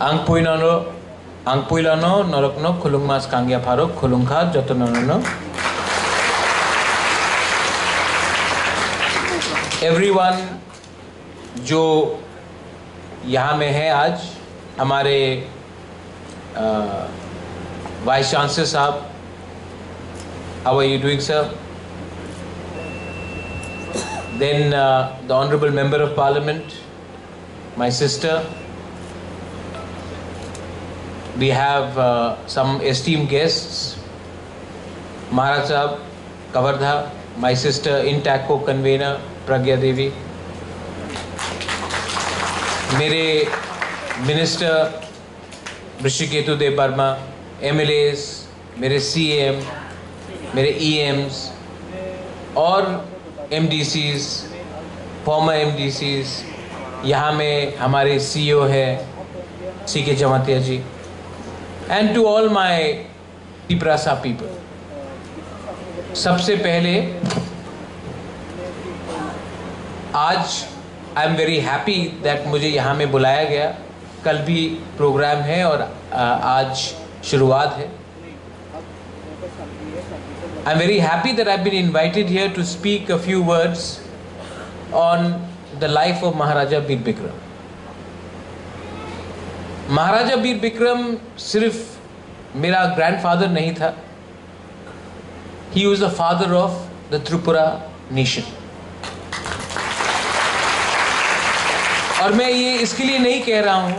आंग पुनो आं पुलानो नरकनो खुलुंग मास कांगिया फारुक खुलुंग खा नो एवरी वन जो यहाँ में है आज हमारे वाइस चांसलर साहब how are you doing sir then the honourable member of parliament my sister we have uh, some esteemed guests Maharaj Sahab, Kavardha, my sister intact co-convener Pragya Devi मेरे minister Rishiketu Dev Varma M मेरे C M मेरे ई AIIMS और M D Cs former M D Cs यहाँ में हमारे C O है C K Jamatia ji and to all my Tiprasa people सबसे पहले, आज I am very happy that मुझे यहाँ में बुलाया गया। कल भी प्रोग्राम है और आज शुरुआत है। I am very happy that I been invited here to speak a few words on the life of Maharaja Bir Bikram Maharaja Bir Bikram सिर्फ़ मेरा ग्रैंडफादर नहीं था। He was the father of the Tripura nation और मैं ये इसके लिए नहीं कह रहा हूँ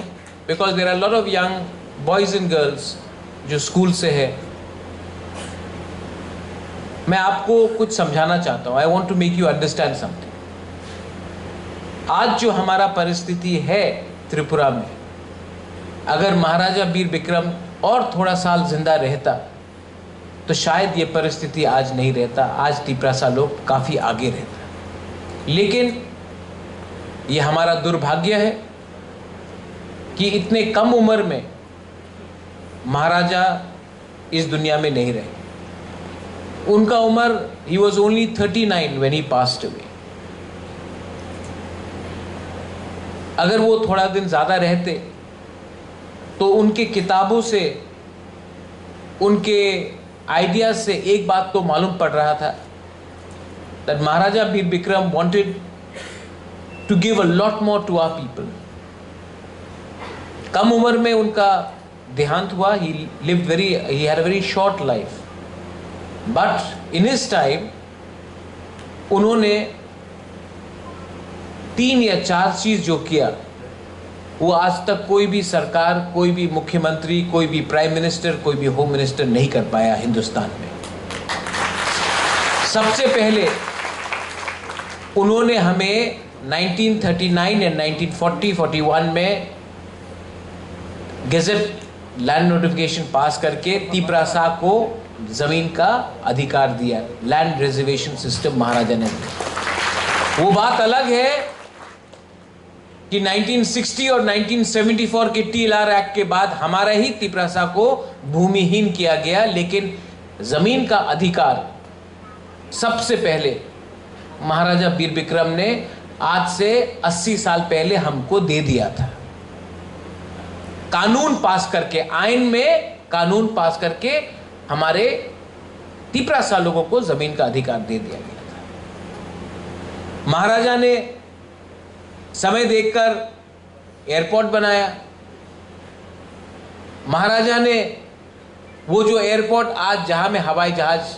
because there are lot of young boys and girls जो स्कूल से है। मैं आपको कुछ समझाना चाहता हूँ। I want to make you understand something आज जो हमारा परिस्थिति है त्रिपुरा में अगर महाराजा वीर विक्रम और थोड़ा साल ज़िंदा रहता तो शायद ये परिस्थिति आज नहीं रहता। आज तिपरासा लोग काफ़ी आगे रहता। लेकिन ये हमारा दुर्भाग्य है कि इतने कम उम्र में महाराजा इस दुनिया में नहीं रहे। उनका उम्र he was only thirty nine when he passed away अगर वो थोड़ा दिन ज़्यादा रहते तो उनके किताबों से, उनके आइडियाज़ से एक बात तो मालूम पड़ रहा था that Maharaja Bir Vikram wanted to give a lot more to our people. कम उम्र में उनका देहांत हुआ he live very he had very short life but in his time उन्होंने तीन या चार चीज़ जो किया वो आज तक कोई भी सरकार, कोई भी मुख्यमंत्री, कोई भी प्राइम मिनिस्टर, कोई भी होम मिनिस्टर नहीं कर पाया हिंदुस्तान में। सबसे पहले उन्होंने हमें 1939 एंड 1940 41 में गेजेट लैंड नोटिफिकेशन पास करके तिपरासा को ज़मीन का अधिकार दिया लैंड रिजर्वेशन सिस्टम महाराजा ने वो बात अलग है कि 1960 और 1974 के टी एल एक्ट के बाद हमारा ही तिपरासा को भूमिहीन किया गया, लेकिन ज़मीन का अधिकार सबसे पहले महाराजा वीर विक्रम ने आज से 80 साल पहले हमको दे दिया था। कानून पास करके, आइन में कानून पास करके हमारे तिपरा लोगों को ज़मीन का अधिकार दे दिया गया था। महाराजा ने समय देखकर एयरपोर्ट बनाया। महाराजा ने वो जो एयरपोर्ट आज जहाँ में हवाई जहाज़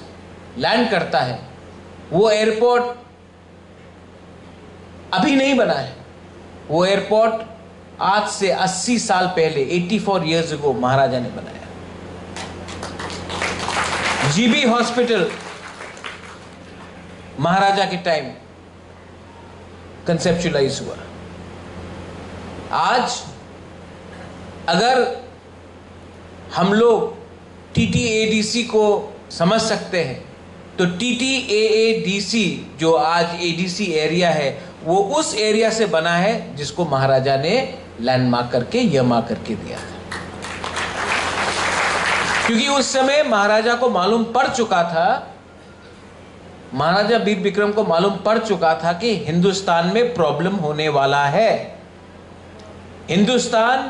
लैंड करता है, वो एयरपोर्ट अभी नहीं बना है। वो एयरपोर्ट आज से 80 साल पहले 84 फोर ईयर्स को महाराजा ने बनाया। जीबी हॉस्पिटल, महाराजा के टाइम कंसेप्चुलाइज हुआ। आज अगर हम लोग टीटीएडीसी को समझ सकते हैं तो टीटीएएडीसी जो आज एडीसी एरिया है, वो उस एरिया से बना है जिसको महाराजा ने लैंडमार्क करके यमा करके दिया क्योंकि उस समय महाराजा को मालूम पड़ चुका था महाराजा वीर विक्रम को मालूम पड़ चुका था कि हिंदुस्तान में प्रॉब्लम होने वाला है। हिंदुस्तान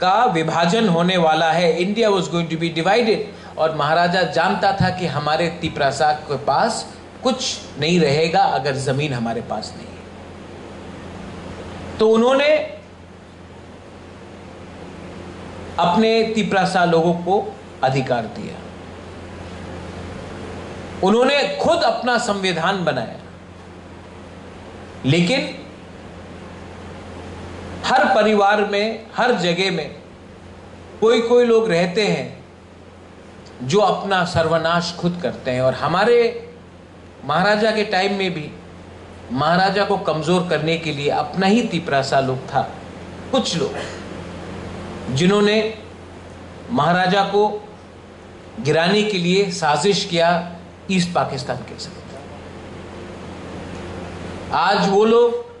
का विभाजन होने वाला है। India was going to be divided और महाराजा जानता था कि हमारे तिपरासा के पास कुछ नहीं रहेगा अगर ज़मीन हमारे पास नहीं है। तो उन्होंने अपने तिपरासा लोगों को अधिकार दिया। उन्होंने खुद अपना संविधान बनाया। लेकिन हर परिवार में, हर जगह में कोई कोई लोग रहते हैं जो अपना सर्वनाश खुद करते हैं। और हमारे महाराजा के टाइम में भी महाराजा को कमज़ोर करने के लिए अपना ही तिपरासा लोग था। कुछ लोग जिन्होंने महाराजा को गिराने के लिए साजिश किया ईस्ट पाकिस्तान के साथ। आज वो लोग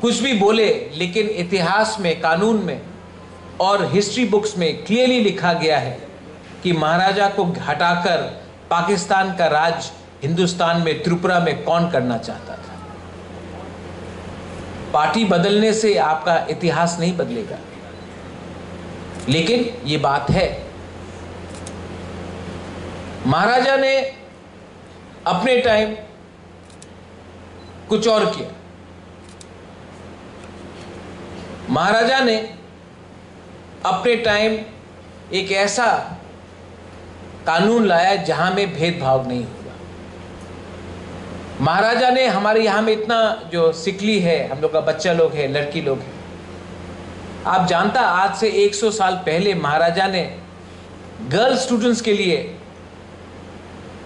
कुछ भी बोले, लेकिन इतिहास में, कानून में और हिस्ट्री बुक्स में क्लियरली लिखा गया है कि महाराजा को हटाकर पाकिस्तान का राज हिंदुस्तान में, त्रिपुरा में कौन करना चाहता था? पार्टी बदलने से आपका इतिहास नहीं बदलेगा। लेकिन ये बात है महाराजा ने अपने टाइम कुछ और किया। महाराजा ने अपने टाइम एक ऐसा कानून लाया जहाँ में भेदभाव नहीं होगा महाराजा ने हमारे यहाँ में इतना जो सिकली है, हम लोग का बच्चा लोग है, लड़की लोग है। आप जानता, आज से 100 साल पहले महाराजा ने गर्ल स्टूडेंट्स के लिए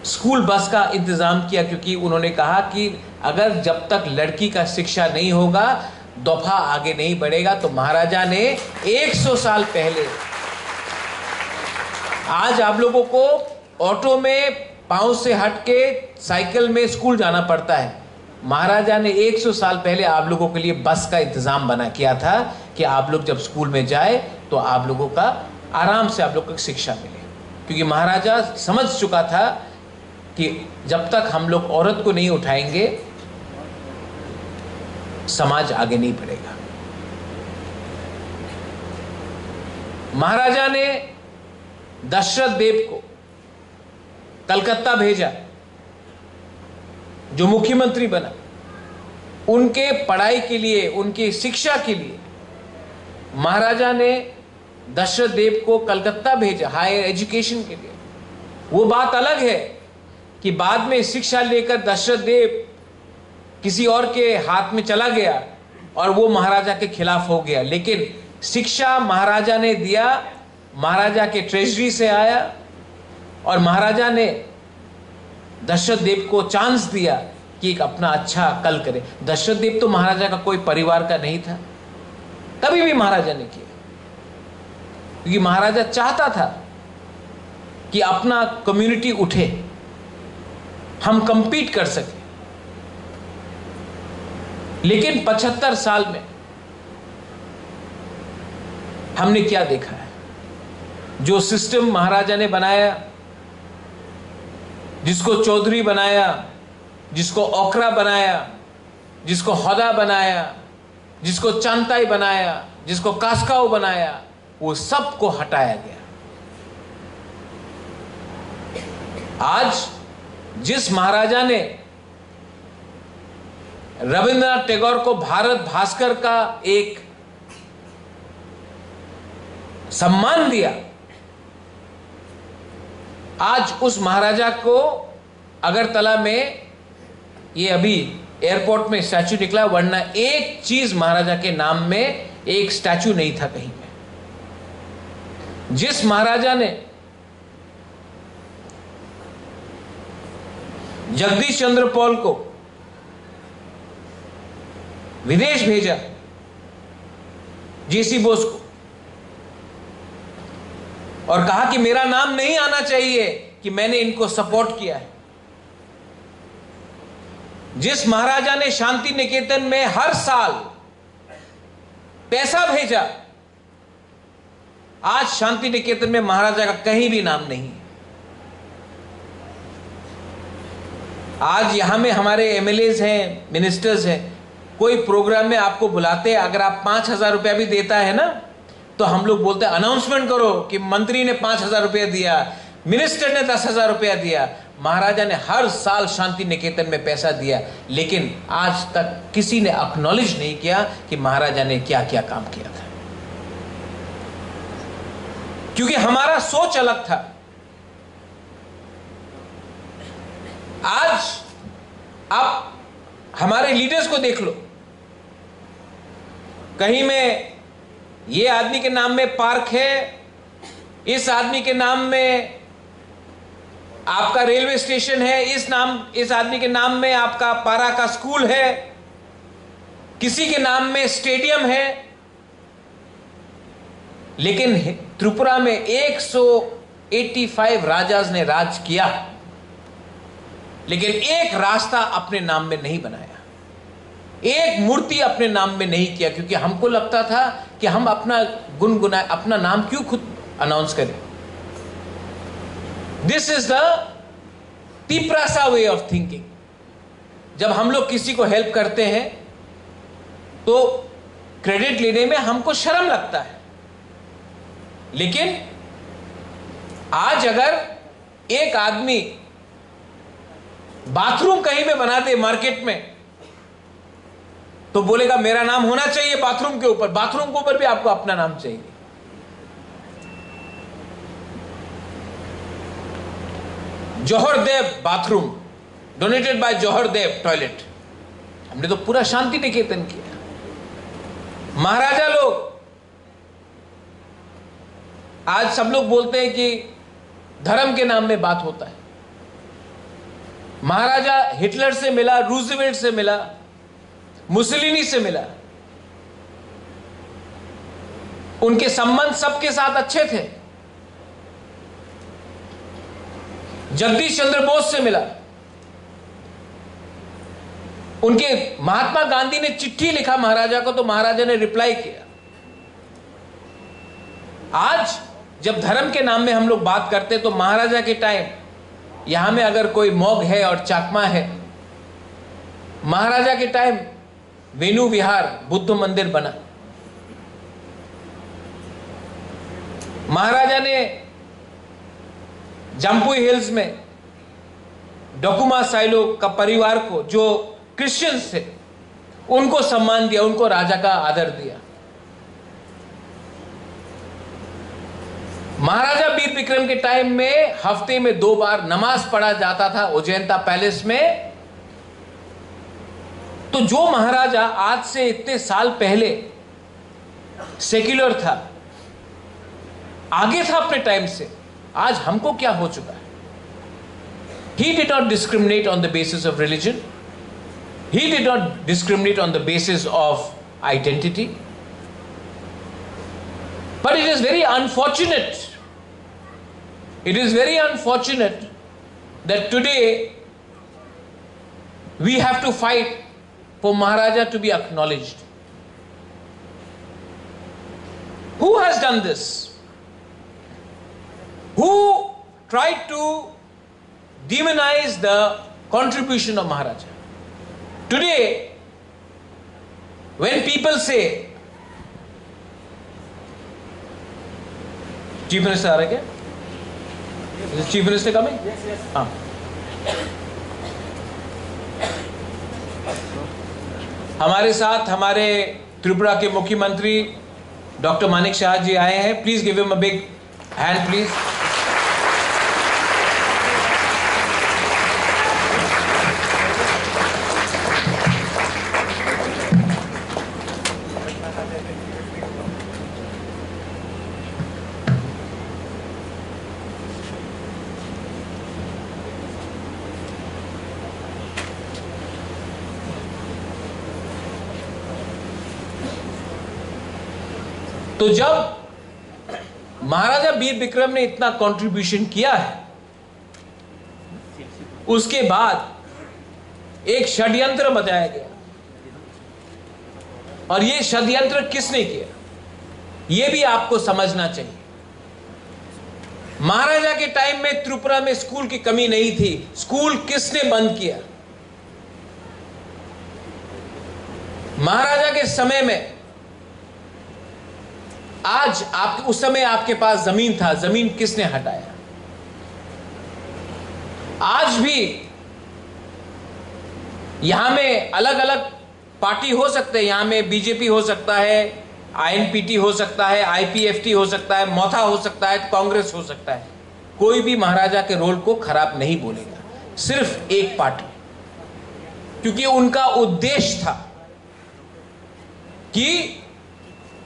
स्कूल बस का इंतज़ाम किया क्योंकि उन्होंने कहा कि अगर जब तक लड़की का शिक्षा नहीं होगा, दोफा आगे नहीं बढ़ेगा। तो महाराजा ने 100 साल पहले आज आप लोगों को ऑटो में पाँव से हट के साइकिल में स्कूल जाना पड़ता है। महाराजा ने 100 साल पहले आप लोगों के लिए बस का इंतज़ाम बना किया था कि आप लोग जब स्कूल में जाए तो आप लोगों का आराम से आप लोग को शिक्षा मिले। क्योंकि महाराजा समझ चुका था कि जब तक हम लोग औरत को नहीं उठाएँगे, समाज आगे नहीं बढ़ेगा। महाराजा ने दशरथ देव को कलकत्ता भेजा, जो मुख्यमंत्री बना। उनके पढ़ाई के लिए, उनकी शिक्षा के लिए महाराजा ने दशरथ देव को कलकत्ता भेजा, हायर एजुकेशन के लिए। वो बात अलग है। कि बाद में शिक्षा लेकर दशरथ देव किसी और के हाथ में चला गया और वो महाराजा के खिलाफ हो गया। लेकिन शिक्षा महाराजा ने दिया, महाराजा के ट्रेजरी से आया और महाराजा ने दशरथ देव को चांस दिया कि एक अपना अच्छा कल करे। दशरथ देव तो महाराजा का कोई परिवार का नहीं था। तभी भी महाराजा ने किया। क्योंकि महाराजा चाहता था कि अपना कम्युनिटी उठे। हम कंपीट कर सके। लेकिन 75 साल में हमने क्या देखा है? जो सिस्टम महाराजा ने बनाया, जिसको चौधरी बनाया, जिसको ओकरा बनाया, जिसको हदा बनाया, जिसको चांताई बनाया, जिसको कास्काओ बनाया, वो सबको हटाया गया। आज जिस महाराजा ने रविंद्रनाथ टैगोर को भारत भास्कर का एक सम्मान दिया, आज उस महाराजा को अगरतला में ये अभी एयरपोर्ट में स्टैचू निकला, वरना एक चीज़ महाराजा के नाम में एक स्टैचू नहीं था कहीं में जिस महाराजा ने जगदीश चंद्र पॉल को विदेश भेजा जेसी बोस को और कहा कि मेरा नाम नहीं आना चाहिए कि मैंने इनको सपोर्ट किया है। जिस महाराजा ने शांति निकेतन में हर साल पैसा भेजा, आज शांति निकेतन में महाराजा का कहीं भी नाम नहीं है। आज यहाँ में हमारे एमएलए हैं मिनिस्टर्स हैं, कोई प्रोग्राम में आपको बुलाते, अगर आप पाँच हज़ार रुपया भी देता है ना तो हम लोग बोलते हैं अनाउंसमेंट करो कि मंत्री ने पाँच हज़ार रुपया दिया मिनिस्टर ने दस हज़ार रुपया दिया, महाराजा ने हर साल शांति निकेतन में पैसा दिया, लेकिन आज तक किसी ने अक्नॉलेज नहीं किया कि महाराजा ने क्या क्या काम किया था. क्योंकि हमारा सोच अलग था। आज आप हमारे लीडर्स को देख लो। कहीं में ये आदमी के नाम में पार्क है, इस आदमी के नाम में आपका रेलवे स्टेशन है, इस नाम, इस आदमी के नाम में आपका पारा का स्कूल है, किसी के नाम में स्टेडियम है, लेकिन त्रिपुरा में 185 राजाज ने राज किया। लेकिन एक रास्ता अपने नाम में नहीं बनाया। एक मूर्ति अपने नाम में नहीं किया, क्योंकि हमको लगता था कि हम अपना गुनगुना, अपना नाम क्यों खुद अनाउंस करें। This is the Tiprasa way of thinking जब हम लोग किसी को हेल्प करते हैं तो क्रेडिट लेने में हमको शर्म लगता है। लेकिन आज अगर एक आदमी बाथरूम कहीं में बना दे मार्केट में तो बोलेगा, मेरा नाम होना चाहिए बाथरूम के ऊपर, बाथरूम के ऊपर भी आपको अपना नाम चाहिए। Jauhar Dev bathroom donated by Jauhar Dev toilet हमने तो पूरा शांति निकेतन किया। महाराजा लोग, आज सब लोग बोलते हैं कि धर्म के नाम में बात होता है। महाराजा हिटलर से मिला, रूजवेल्ट से मिला, मुसलिनी से मिला। उनके संबंध सबके साथ अच्छे थे। जगदीश चंद्र बोस से मिला। उनके महात्मा गांधी ने चिट्ठी लिखा महाराजा को तो महाराजा ने रिप्लाई किया। आज जब धर्म के नाम में हम लोग बात करते तो महाराजा के टाइम यहाँ में अगर कोई मौग है और चाकमा है, महाराजा के टाइम वेणु विहार बुद्ध मंदिर बना। महाराजा ने जम्पुई हिल्स में डोकुमा साइलो का परिवार को, जो क्रिश्चियंस थे, उनको सम्मान दिया, उनको राजा का आदर दिया। महाराजा वीर विक्रम के टाइम में हफ़्ते में दो बार नमाज़ पढ़ा जाता था उजैनता पैलेस में। तो जो महाराजा आज से इतने साल पहले सेक्युलर था, आगे था अपने टाइम से, आज हमको क्या हो चुका है? He did not discriminate on the basis of religion he did not discriminate on the basis of identity But it is very unfortunate. It is very unfortunate that today we have to fight for Maharaja to be acknowledged. Who has done this? Who tried to demonize the contribution of Maharaja? Today, when people say, chief minister the chief minister coming? Yes, yes. Ah. हमारे साथ हमारे त्रिपुरा के मुख्यमंत्री doctor Manik Shah ji आए हैं please give him a big hand please तो जब विक्रम ने इतना कंट्रीब्यूशन किया है। उसके बाद एक षड्यंत्र बताया गया। और यह षड्यंत्र किसने किया? यह भी आपको समझना चाहिए। महाराजा के टाइम में त्रिपुरा में स्कूल की कमी नहीं थी। स्कूल किसने बंद किया? महाराजा के समय में आज आप उस समय आपके पास ज़मीन था, ज़मीन किसने हटाया? आज भी यहाँ में अलग अलग पार्टी हो सकते हैं। यहाँ में बीजेपी हो सकता है आईएनपीटी हो सकता है आईपीएफटी हो सकता है, मोथा हो सकता है, कांग्रेस हो सकता है। कोई भी महाराजा के रोल को खराब नहीं बोलेगा, सिर्फ़ एक पार्टी। क्योंकि उनका उद्देश्य था कि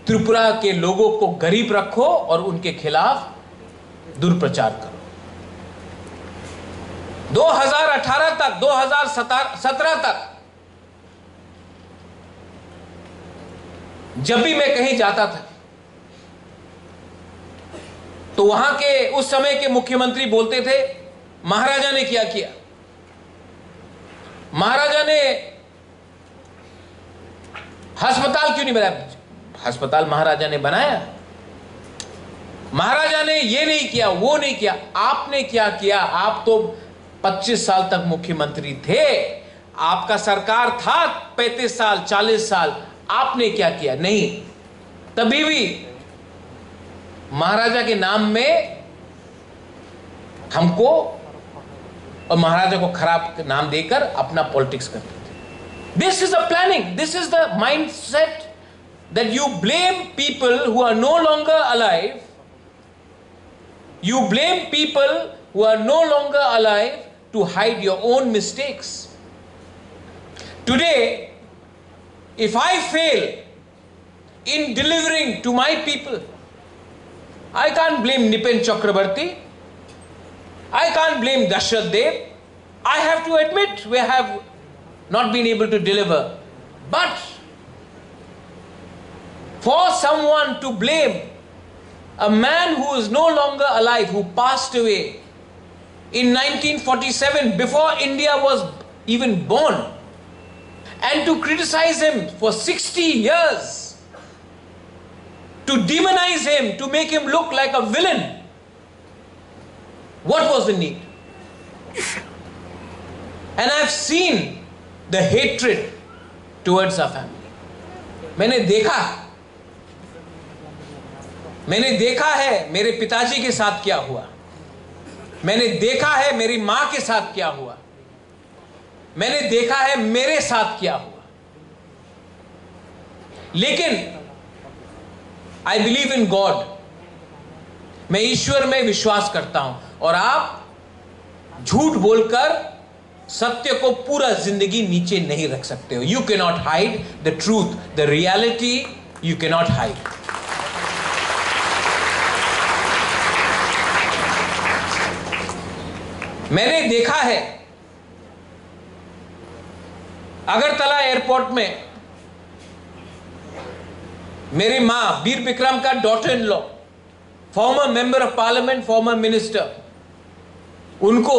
त्रिपुरा के लोगों को गरीब रखो और उनके खिलाफ दुर्प्रचार करो। 2018 तक 2017 तक, जब भी मैं कहीं जाता था तो वहाँ के, उस समय के मुख्यमंत्री बोलते थे, महाराजा ने क्या किया? महाराजा ने अस्पताल क्यों नहीं बनाया? अस्पताल महाराजा ने बनाया। महाराजा ने यह नहीं किया, वो नहीं किया, आपने क्या किया? आप तो 25 साल तक मुख्यमंत्री थे। आपका सरकार था 35 साल 40 साल, आपने क्या किया? नहीं। तभी भी महाराजा के नाम में हमको और महाराजा को खराब नाम देकर अपना पॉलिटिक्स करते थे। This is a planning this is the mind set that you blame people who are no longer alive, you blame people who are no longer alive to hide your own mistakes. Today, if I fail in delivering to my people, I can't blame Nipen Chakrabarti. I can't blame Dashrath Dev. I have to admit we have not been able to deliver. But for someone to blame a man who is no longer alive, who passed away in 1947 before India was even born, and to criticize him for 60 years, to demonize him, to make him look like a villain. What was the need? And I've seen the hatred towards our family. मैंने देखा मैंने देखा है मेरे पिताजी के साथ क्या हुआ। मैंने देखा है मेरी माँ के साथ क्या हुआ। मैंने देखा है मेरे साथ क्या हुआ। लेकिन आई बिलीव इन गॉड मैं ईश्वर में विश्वास करता हूँ। और आप झूठ बोलकर सत्य को पूरा ज़िंदगी नीचे नहीं रख सकते हो। You cannot hide the truth the reality you cannot hide मैंने देखा है। अगरतला एयरपोर्ट में मेरी माँ बीर विक्रम का daughter in law former member of parliament former minister उनको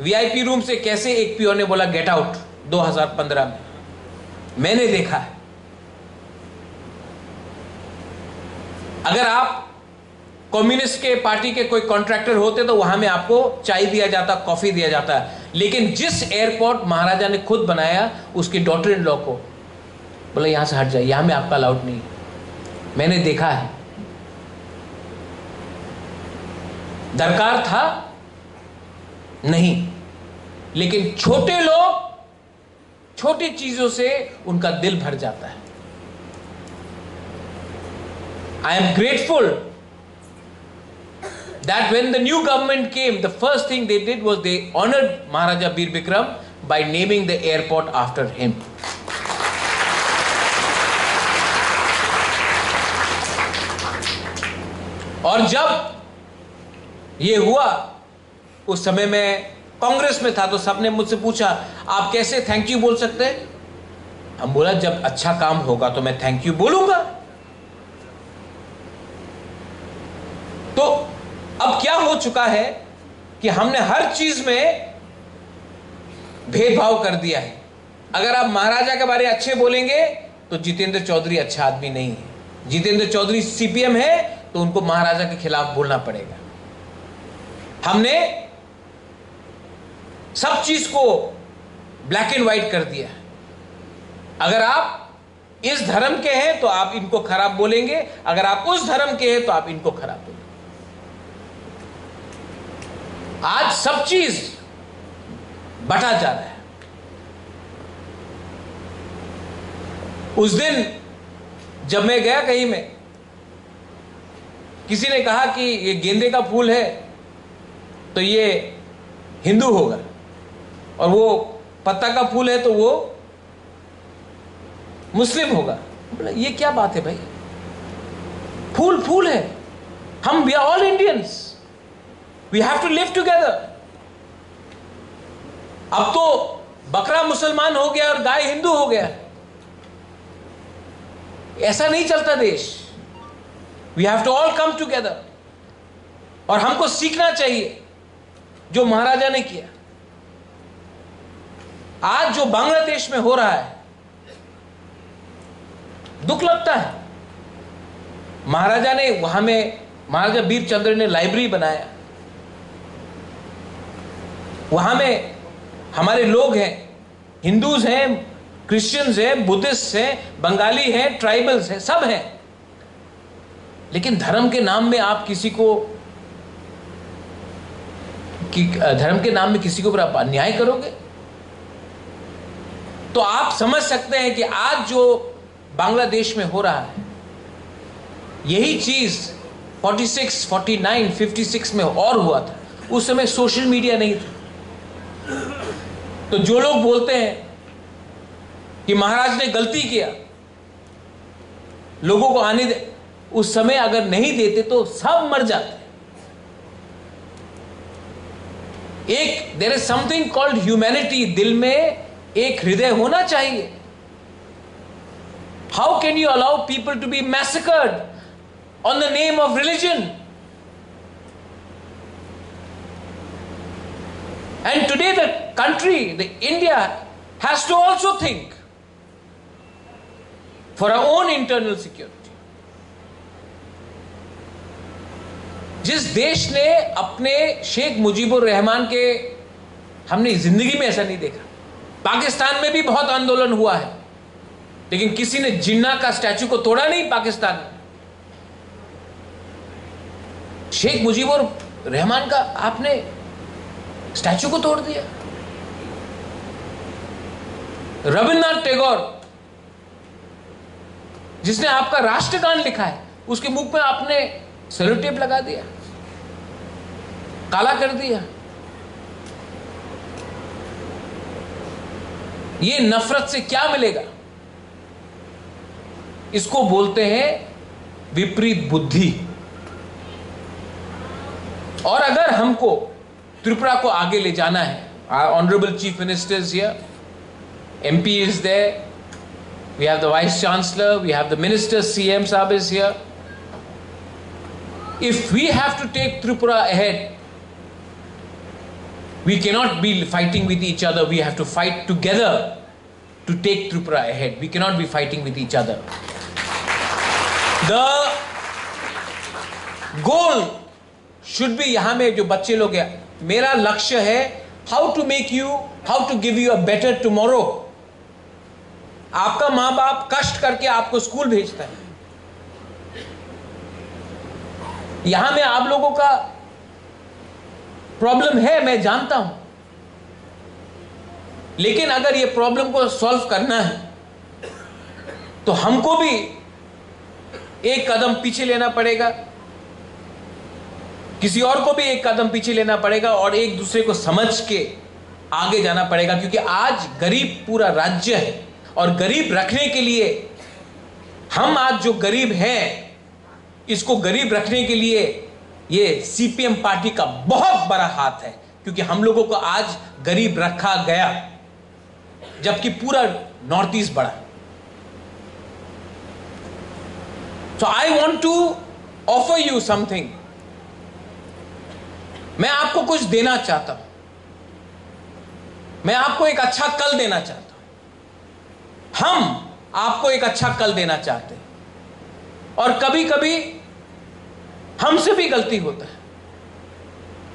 वीआईपी रूम से कैसे एक पीओ ने बोला गेट आउट 2015 में। मैंने देखा है। अगर आप कम्युनिस्ट के पार्टी के कोई कॉन्ट्रैक्टर होते तो वहाँ में आपको चाय दिया जाता कॉफ़ी दिया जाता। लेकिन जिस एयरपोर्ट महाराजा ने खुद बनाया, उसकी डॉटर इन लॉ को, बोले, यहाँ से हट जाए यहाँ में आपका अलाउड नहीं मैंने देखा है। दरकार था, नहीं। लेकिन छोटे लोग, छोटी चीज़ों से उनका दिल भर जाता है। I am grateful that when the new government came, the first thing they did was they honored Maharaja Bir Bikram by naming the airport after him. और जब ये हुआ उस समय में कांग्रेस में था तो सबने मुझसे पूछा आप कैसे थैंक यू बोल सकते हैं हम बोला जब अच्छा काम होगा तो मैं थैंक यू बोलूँगा तो अब क्या हो चुका है कि हमने हर चीज़ में भेदभाव कर दिया है? अगर आप महाराजा के बारे अच्छे बोलेंगे तो जितेंद्र चौधरी अच्छा आदमी नहीं है। जितेंद्र चौधरी सीपीएम है तो उनको महाराजा के खिलाफ बोलना पड़ेगा। हमने सब चीज़ को ब्लैक एंड व्हाइट कर दिया अगर आप इस धर्म के हैं तो आप इनको खराब बोलेंगे। अगर आप उस धर्म के हैं तो आप इनको खराब बोलेंगे। आज सब चीज़ बटा जा रहा है। उस दिन जब मैं गया कहीं में, किसी ने कहा कि ये गेंदे का फूल है तो ये हिंदू होगा। और वो पत्ता का फूल है तो वो मुस्लिम होगा। बोला, ये क्या बात है भाई? फूल फूल है। हम we are all Indians we have to live together अब तो बकरा मुसलमान हो गया और गाय हिंदू हो गया। ऐसा नहीं चलता देश। We have to all come together और हमको सीखना चाहिए, जो महाराजा ने किया। आज जो बांग्लादेश में हो रहा है, दुख लगता है। महाराजा ने, वहाँ में महाराजा वीर चंद्र ने लाइब्रेरी बनाया। वहाँ में हमारे लोग हैं हिंदूज हैं क्रिश्चियंस हैं बुद्धिस्ट हैं बंगाली हैं ट्राइबल्स हैं सब हैं। लेकिन धर्म के नाम में आप किसी को कि धर्म के नाम में किसी के ऊपर आप अन्याय करोगे? तो आप समझ सकते हैं कि आज जो बांग्लादेश में हो रहा है यही चीज़ 46, 49, 56 में और हुआ था। उस समय सोशल मीडिया नहीं था। तो जो लोग बोलते हैं कि महाराज ने गलती किया, लोगों को आने दे, उस समय अगर नहीं देते तो सब मर जाते एक there is something called humanity दिल में एक हृदय होना चाहिए। How can you allow people to be massacred on the name of religion And today, the country, the India, has to also think for our own internal security. जिस देश ने अपने शेख मुजीबुर रहमान के हमने ज़िंदगी में ऐसा नहीं देखा। पाकिस्तान में भी बहुत आंदोलन हुआ है। लेकिन किसी ने जिन्ना का स्टैचू को तोड़ा नहीं पाकिस्तान में शेख मुजीबुर रहमान का आपने स्टैचू को तोड़ दिया। रविन्द्रनाथ टैगोर, जिसने आपका राष्ट्रगान लिखा है, उसके मुख में आपने सेलोटेप लगा दिया, काला कर दिया। ये नफरत से क्या मिलेगा? इसको बोलते हैं विपरीत बुद्धि। और अगर हमको त्रिपुरा को आगे ले जाना है। Honourable chief minister M P is there we have the vice chancellor we have the minister C M साहब is here if we have to take Tripura ahead we cannot be fighting with each other we have to fight together to take Tripura ahead we cannot be fighting with each other the goal should be यहाँ में जो बच्चे लोग है मेरा लक्ष्य है how to make you how to give you a better tomorrow आपका माँ बाप कष्ट करके आपको स्कूल भेजता है। यहाँ में आप लोगों का प्रॉब्लम है, मैं जानता हूँ। लेकिन अगर ये प्रॉब्लम को सॉल्व करना है तो हमको भी एक कदम पीछे लेना पड़ेगा। किसी और को भी एक कदम पीछे लेना पड़ेगा और एक दूसरे को समझ के आगे जाना पड़ेगा, क्योंकि आज गरीब पूरा राज्य है और गरीब रखने के लिए, हम आज जो गरीब हैं, इसको गरीब रखने के लिए ये सीपीएम पार्टी का बहुत बड़ा हाथ है, क्योंकि हम लोगों को आज गरीब रखा गया, जबकि पूरा नॉर्थ ईस्ट बढ़ा so I want to offer you something मैं आपको कुछ देना चाहता हूँ। मैं आपको एक अच्छा कल देना चाहता हूँ। हम आपको एक अच्छा कल देना चाहते हैं। और कभी कभी हमसे भी गलती होता है।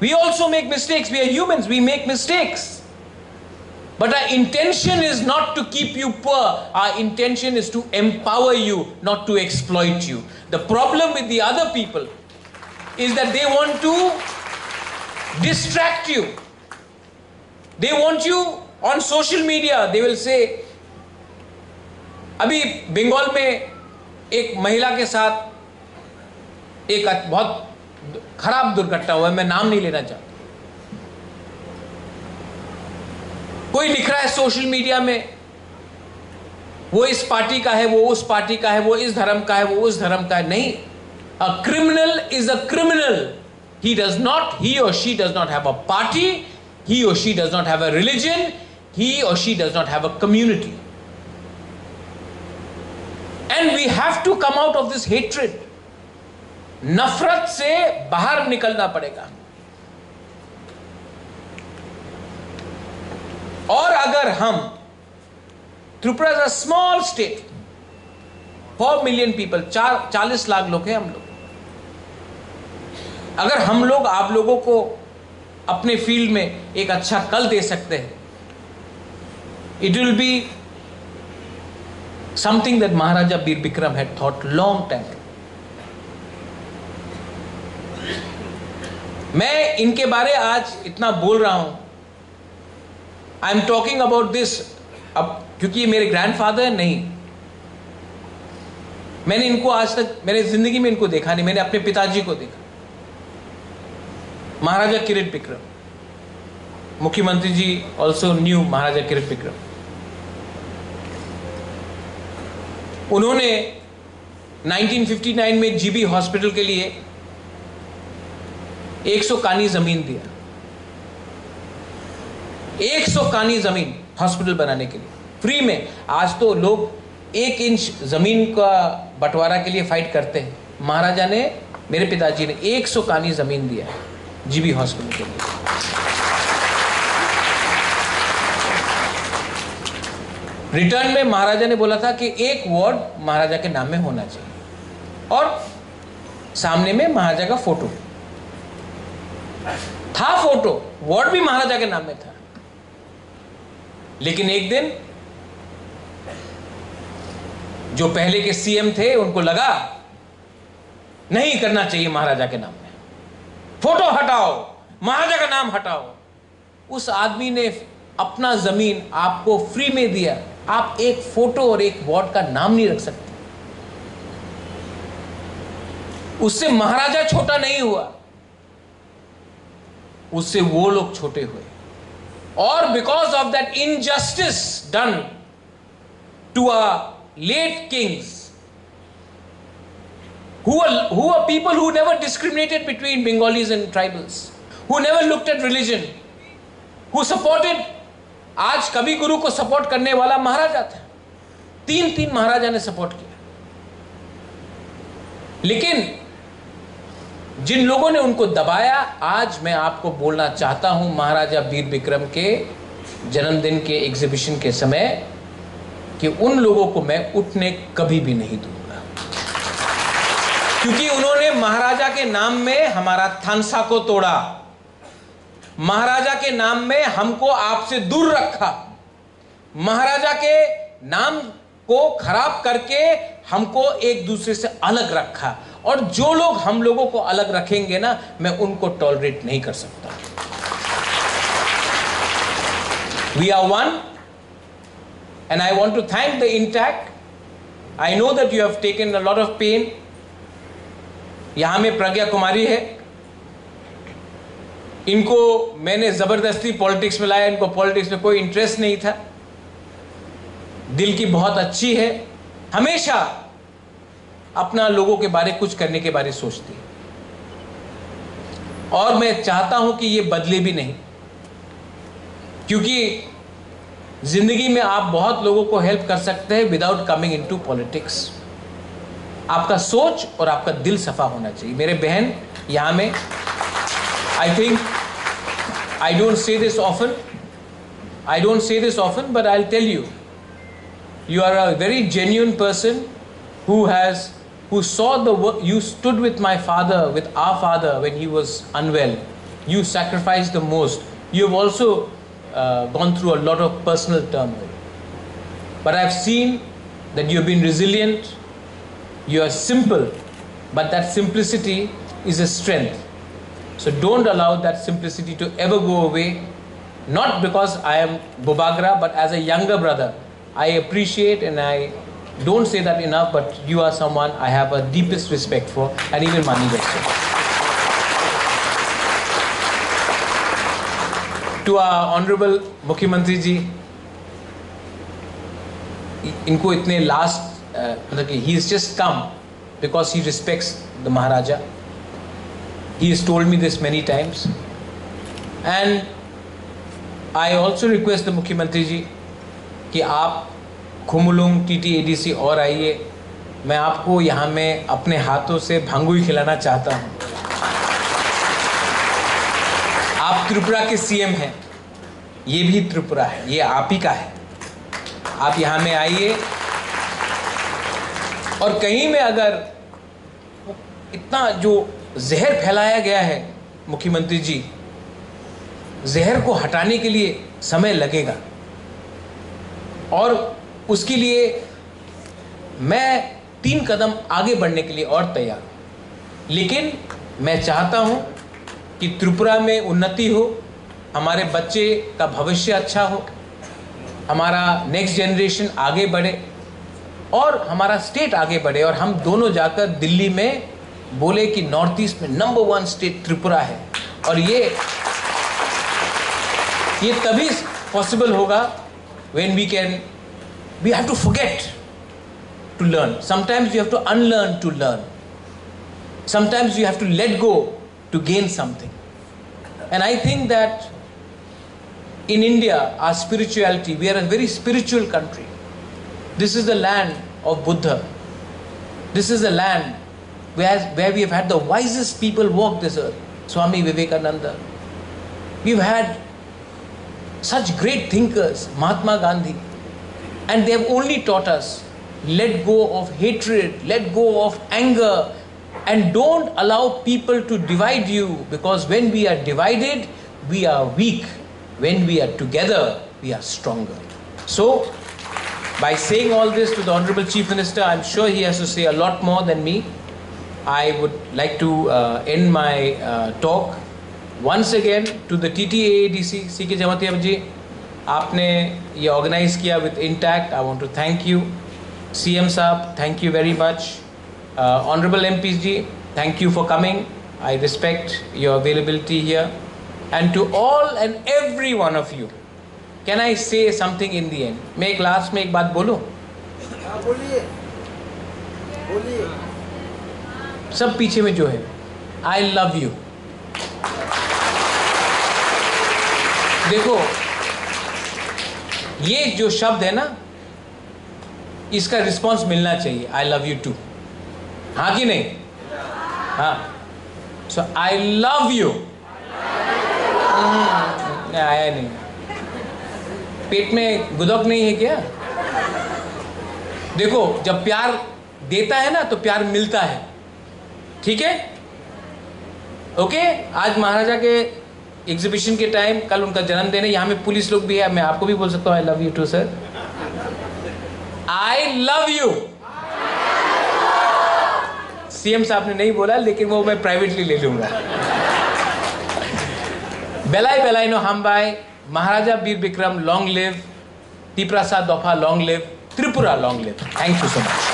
We also make mistakes we are human we make mistakes but I intention is not to keep you poor our intention is to empower you not to exploit you the problem with the other people is that they want to distract you. They want you on social media. They will say, अभी बंगाल में एक महिला के साथ एक बहुत खराब दुर्घटना हुआ है मैं नाम नहीं लेना चाहता कोई लिख रहा है सोशल मीडिया में वो इस पार्टी का है वो उस पार्टी का है वो इस धर्म का है वो उस धर्म का है नहीं a criminal is a criminal he does not ही और she does not have a party he और she does not have a religion he और she does not have a community and we have to come out of this hatred नफरत से बाहर निकलना पड़ेगा और अगर हम Tripura is a small state four million people चार चालीस लाख लोग हैं हम लोग अगर हम लोग आप लोगों को अपने फ़ील्ड में एक अच्छा कल दे सकते हैं it will be something that Maharaja Bir Bikram had thought long time मैं इनके बारे आज इतना बोल रहा हूँ। I am talking about this अब, क्योंकि ये मेरे ग्रैंडफादर नहीं। मैंने इनको आज तक मेरे ज़िंदगी में इनको देखा नहीं, मैंने अपने पिताजी को देखा। महाराजा किरीट विक्रम। मुख्यमंत्री जी ऑल्सो न्यू महाराजा किरीट विक्रम। उन्होंने 1959 में जीबी हॉस्पिटल के लिए 100 कानी ज़मीन दिया। 100 कानी ज़मीन हॉस्पिटल बनाने के लिए। फ्री में। आज तो लोग एक इंच ज़मीन का बंटवारा के लिए फाइट करते हैं। महाराजा ने, मेरे पिताजी ने 100 कानी ज़मीन दिया। जीबी हॉस्पिटल के लिए। रिटर्न में महाराजा ने बोला था कि एक वार्ड महाराजा के नाम में होना चाहिए। और सामने में महाराजा का फ़ोटो। था फ़ोटो, वार्ड भी महाराजा के नाम में था। लेकिन एक दिन जो पहले के सीएम थे, उनको लगा, नहीं करना चाहिए महाराजा के नाम। फ़ोटो हटाओ, महाराजा का नाम हटाओ। उस आदमी ने अपना ज़मीन आपको फ्री में दिया। आप एक फ़ोटो और एक वार्ड का नाम नहीं रख सकते। उससे महाराजा छोटा नहीं हुआ। उससे वो लोग छोटे हुए। और because of that injustice done to our late kings who are, who are people who never discriminated between Bengalis and tribals, who never looked at religion, who supported आज कवि गुरु को सपोर्ट करने वाला महाराजा था। तीन तीन महाराजा ने सपोर्ट किया। लेकिन जिन लोगों ने उनको दबाया आज मैं आपको बोलना चाहता हूँ महाराजा वीर विक्रम के जन्मदिन के एग्जीबिशन के समय कि उन लोगों को मैं उठने कभी भी नहीं दूँगा। क्योंकि उन्होंने महाराजा के नाम में हमारा थानसा को तोड़ा। महाराजा के नाम में हमको आपसे दूर रखा। महाराजा के नाम को खराब करके हमको एक दूसरे से अलग रखा। और जो लोग हम लोगों को अलग रखेंगे ना, मैं उनको टॉलरेट नहीं कर सकता। We are one and I want to thank the intact I know that you have taken a lot of pain यहाँ में प्रज्ञा कुमारी है। इनको मैंने ज़बरदस्ती पॉलिटिक्स में लाया, इनको पॉलिटिक्स में कोई इंटरेस्ट नहीं था। दिल की बहुत अच्छी है। हमेशा अपना लोगों के बारे, कुछ करने के बारे सोचती है। और मैं चाहता हूँ कि ये बदले भी नहीं। क्योंकि ज़िंदगी में आप बहुत लोगों को हेल्प कर सकते हैं without coming into politics आपका सोच और आपका दिल सफ़ा होना चाहिए। मेरे बहन यहाँ में I think I don't say this often I don't say this often but I tell you you are a very genuine person who has who saw the work you stood with my father with our father when he was unwell you sacrifice the most you have also gone through a lot of personal term but I have seen that you have been resilient you are simple, but that simplicity is a strength. So don't allow that simplicity to ever go away. Not because I am Bobagra, but as a younger brother, I appreciate and I don't say that enough, but you are someone I have a deepest respect for, and even Mani also. To our honorable मुख्यमंत्री जी इनको इतने last मतलब कि he is just come because he respects the Maharaja he is told me this many times and I also request the मुख्यमंत्री जी कि आप Khumulwng T T A D C और आइए। मैं आपको यहाँ में अपने हाथों से भांगुई खिलाना चाहता हूँ। आप त्रिपुरा के सीएम हैं। ये भी त्रिपुरा है। ये आप ही का है। आप यहाँ में आइए। और कहीं में अगर इतना जो जहर फैलाया गया है मुख्यमंत्री जी, जहर को हटाने के लिए समय लगेगा। और उसके लिए मैं तीन कदम आगे बढ़ने के लिए और तैयार। लेकिन मैं चाहता हूँ कि त्रिपुरा में उन्नति हो, हमारे बच्चे का भविष्य अच्छा हो, हमारा नेक्स्ट जनरेशन आगे बढ़े और हमारा स्टेट आगे बढ़े और हम दोनों जाकर दिल्ली में बोले कि नॉर्थ ईस्ट में नंबर वन स्टेट त्रिपुरा है। और ये ये तभी पॉसिबल होगा when we can we have to forget to learn sometimes you have to unlearn to learn sometimes you have to let go to gain something and I think that in India our spirituality we are a very spiritual country this is the land of buddha this is the land where, where we have had the wisest people walk this earth swami vivekananda we've had such great thinkers mahatma gandhi and they have only taught us let go of hatred let go of anger and don't allow people to divide you because when we are divided, we are weak. When we are together, we are stronger. So, by saying all this to the Honorable Chief Minister, I'm sure he has to say a lot more than me. I would like to uh, end my uh, talk once again to the TTAADC, CK Jamatiyab ji. आपने ये organise किया with intact I want to thank you CM साहब thank you very much uh, Honorable MPs ji, thank you for coming. I respect your availability here. And to all and every one of you, I say something in the and मैं एक last में एक बात बोलूँ बोलिए। बोलिए। सब पीछे में जो है। आई लव यू देखो ये जो शब्द है ना इसका रिस्पांस मिलना चाहिए। आई लव यू टू हाँ कि नहीं? हाँ। सो आई लव यू आया नहीं। पेट में गुदक नहीं है क्या? देखो, जब प्यार देता है ना तो प्यार मिलता है। ठीक है? ओके? आज महाराजा के एग्जीबिशन के टाइम कल उनका जन्मदिन है, यहाँ में पुलिस लोग भी है, मैं आपको भी बोल सकता हूँ I love you too sir I love you CM साहब ने नहीं बोला, लेकिन वो मैं प्राइवेटली ले लूँगा। बेलाई बेलाई नो हम बाय Maharaja Vir Vikram long live Tiprasa दफ़ा long live Tripura long live thank you so much